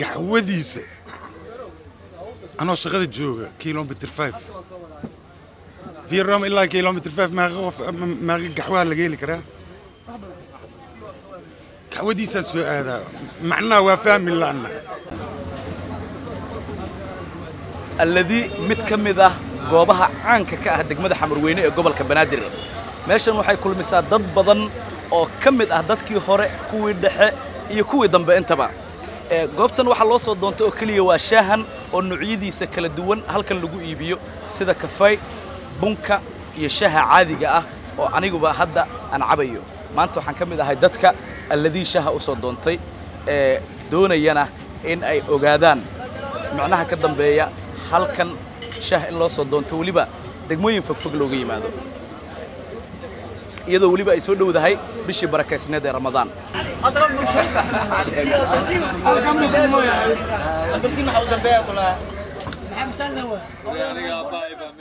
gaxwadiisa anoo shaqada jooga kilomitr five vietnam ilaa kilomitr five maaqa qof maaqa gaxwaha laga heli karaa gaxwadiisaa soo aadaa macnaha waa fahmi la'na alladii mid ka mid ah goobaha caanka ka ah degmada xamarweyne ee gobolka banaadir meeshan waxay kulmisaa dad badan oo ka mid ah dadkii hore kuwii dhexe iyo kuwii dambe intaba goobtan waxaa loo soo doontay oo keliya waa shaahan oo nuucyadiisa kala duwan halkan lagu iibiyo sida kafay bunka iyo shaaha caadiga ah oo aniguba hadda aan cabayo. Maanta waxaan ka mid ahay dadka alladii shaaha u soo doontay ee doonayana in ay ogaadaan. Macnaha ka dambeeya halkan shaah in loo soo doonto weliba degmooyin fogfog looga yimaado iyadoo weliba ay soo dhowdahay bishii barakaysneed ee ramadaan.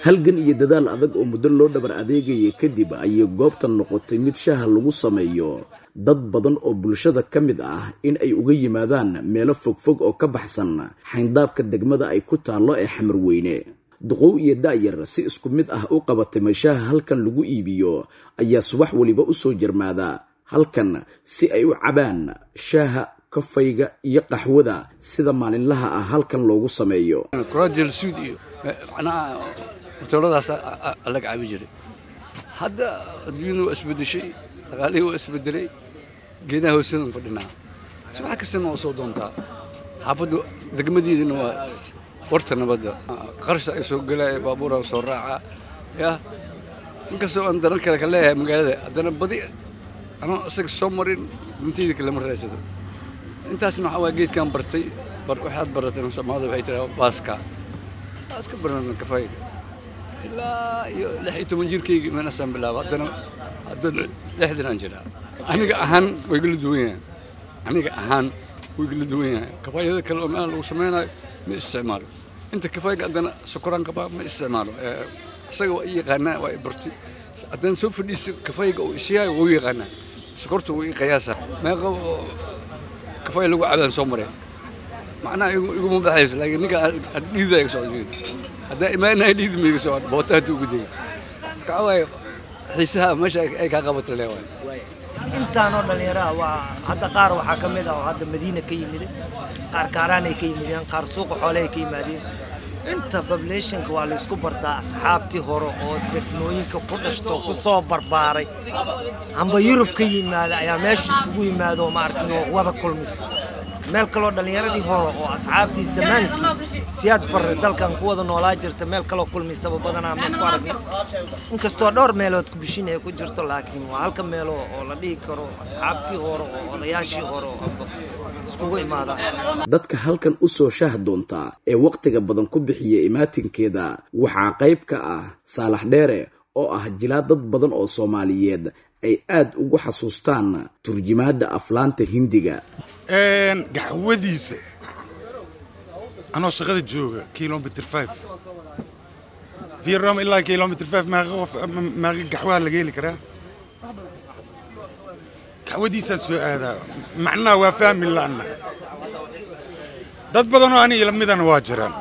Halgan iyo dadaal adag oo muddo loo dhabar adeegaya kadib ayay goobtan noqotay mid shaaha lagu sameeyo. Dad badan oo bulshada ka mid ah in ay uga yimaadaan meelo fogfog oo ka baxsan xayndaabka degmada ay ku taallo ee xamarweyne duqow iyo da'yar si isku mid ah u qabatay mashaaha halkan lagu iibiyo ayaa subax weliba u soo jarmaada halkan si ay u cabaan shaaha kafayga iyo qaxwada sida maalinlaha ah halkan loogu sameeyo. Hoteeladaas laga cabi jiray. Hadda adduunyadu waa isbedeshay dhaqaalihii waa isbedelay geedaha hoosadan fadhinaa. Subax kastana waa soo doontaa. Xaafadda degmadeedina waa baabuura soo raaca ya inkastoo aan daran kale ka leeyahay magaalada haddana badi anoo isaga soo marin duntayda kalama raadsado intaasna waxaa waa geedkan bartay waxaad baratay soomaalida waxay tiraa baaska baaska barana kafayga ilaa iyo lix iyo toban jirkayga meelasaan bilaaba haddana haddana lixdan aan jiraa aniga ahaan way igala duwan yahay aniga ahaan way igala duwan yahay kafayada kale oo meel lagu samaynayo ma isticmaalo inta kafayga haddana sokoraan qabaa ma isticmaalo isaga waa i yaqaanaa waa i bartay haddana soo fadhiisto kafayga uu isiyaayo wuu yaqaanaa sokorta wuu i qiyaasa meeqa kafay lagu cabaan soo mareen macnaha iguma baxayso laakiin ninka dhiida iga socda haddaa imaanahay dhiidi ma iga socon bootaata ugu dega marka waaye xiisaha meesha ay kaa qabato le waay intaanoo dhallinyaraha waa hadda qaar waxaa ka mid ah oo hadda madiina ka yimide qaar kaaraan ay ka yimideen qaar suuqa xoole ay ka yimaadeen inta bableeshinka waa laysku bartaa asxaabtii hore oo degmooyinka ku dhashto ku soo barbaaray amba yurub ka yimaada ayaa meesha iskugu yimaado oo maaragtay oo wada kulmiso meel kaloo dhallinyaradii hore oo asxaabtii zamaankii siyaad barre dalkan ku wada noolaa jirta meel kaloo kulmisaba badanaa ma isku inkastoo dhowr meelood ku bishin ay ku jirto laakiin waa halka meelo oo la dhihi karo asxaabtii hore oo odayaashii hore oo amba iskugu imaadaan dadka halkan u soo shaah doonta ee wakhtiga badan ku bixiya imaatinkeeda waxaa qayb ka ah saalax dheere oo ah jilaa dad badan oo soomaaliyeed ay aad ugu xasuustaan turjumaadda aflaanta hindiga. Gaxwadiisa anoo shaqada jooga kilomitr vietnam ilaa kilomitr maaqa gaxwaha laga heli karaa? Gaxwadiisaa soo aadaa. Macnaha waa fahmi la'na dad badanoo ani ilamidana waa jiraan.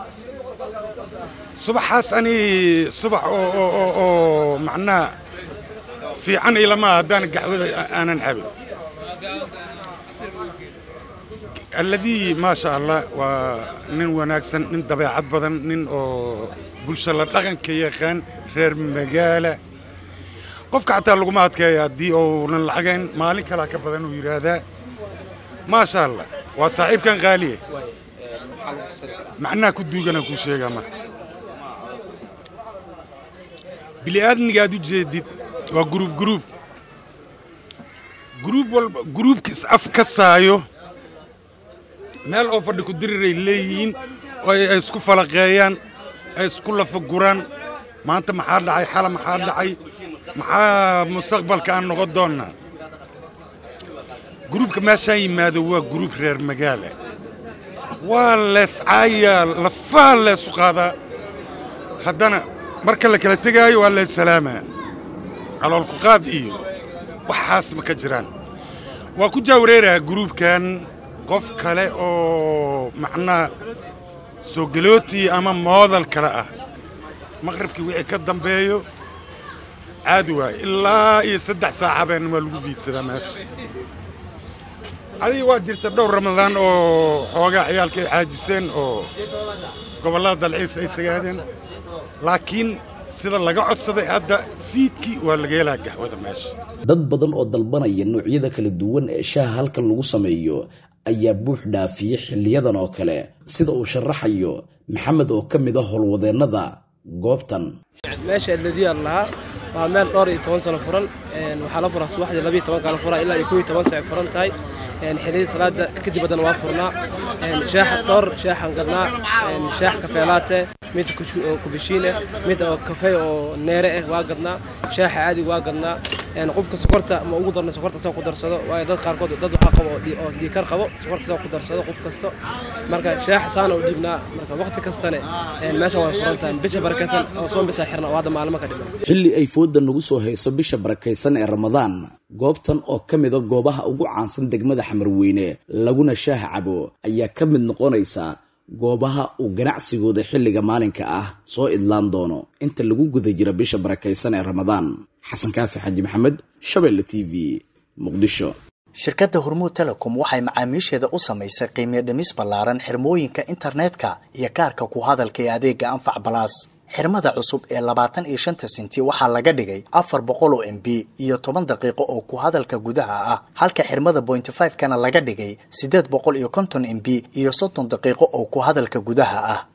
Subaxaas ani subax oo macnaha fiican ilama haddaan gaxwada aanan cabin. Alladii maasha allah waa nin wanaagsan nin dabeecad badan nin oo bulsho la dhaqanka yaqaan reer magaala. Qofka xataa laguma adkeeya haddii uunan lacagayn maalin kalaa ka badan uu yidhaahdaa maasha allah waa saaxiibkan qaaliye macnaha ku duuganaan kuu sheegaa marka. Bili'aadmiga aad u jeedid waa guruub guruub guruub walba guruubka is af kasaayo meel oo fadhi ku diriray leeyihiin oo ay isku falaqeeyaan ay isku lafaguraan maanta maxaa dhacay? Xala maxaa dhacay? Maxaa mustaqbalka aan noqon doonnaa guruubka meeshaan yimaado waa guruub reer magaala waa leescaayaa lafaha leesu qaadaa. Haddana marka la kala tegaayo waa lees salaamaa caloolku qaad iyo waxaas ma ka jiraan. Waa ku jaawareeraha guruubkan qof kale oo macnaha soo galootii ama moodal kale ah. Maqribkii wixii ka dambeeyo caadi waaye ilaa iyo saddex saacabeen waa lagu fiidsadaa meesha. Adiga waa jirta dhowr ramadaan oo xoogaa ciyaalka ay caajiseen oo gobollada dalxiis ay sagaadeen. Laakiin sida laga codsaday hadda fiidkii waa laga helaa gaxwada meesha. Dad badan oo dalbanaya noocyada kala duwan ee shaaha halkan lagu sameeyo ayaa buux dhaafiyey xiliyadan oo kale sida uu sharaxayo maxamed oo ka mid a howlwadeennada goobtan. Meesha aladiyaa lahaa waa meel dhowr iyo toban sano furan waxaa la furaa subaxdii labiyo tobankaa la furaa ilaa iyo iyo toban sacay furan tahay. Xilliyada salaada kadib badan waa furnaa. Shaaxa dhowr shaaxan gadnaa shaax kafeelaate mid kubishiine mid oo kafey oo neere ah waa gadnaa shaaxa caadi waa gadnaa. Qofka sokorta ma ugu darno sokorta asaga ku darsado waayo dad qaarkood dad waxaa qabo oo dhiikar qabo sokorta asaga ku darsado qof kasto. Marka shaax saana u dhiibnaa marka waqti kastane meeshan way furan bisha barakaysan oo soon bisa xirna oo hadda maalmo ka dhiman xilli ay fooda nagu soo hayso bisha barakaysan ee ramadaan goobtan oo ka mida goobaha ugu caansan degmada xamarweyne laguna shaaha cabo ayaa ka mid noqonaysa goobaha uu ganacsigooda xilliga maalinka ah soo idlaan doono. Inta lagu guda jira bisha barakaysan ee ramadaan xasan kaafi xaji maxamed shabeelle t v muqdisho. Shirkadda hormuud telecom waxay macaamiisheeda u samaysay qiimiyo dhimis ballaaran xirmooyinka internetka iyo kaarka ku hadalka ee adeega anfac balaas xirmada cusub ee labaatan iyo shanta senti waxaa laga dhigay afar boqol oo m b iyo toban daqiiqo oo ku hadalka gudaha ah halka xirmada bointy five kana laga dhigay siddeed boqol iyo konton m b iyo soddon daqiiqo oo ku hadalka gudaha ah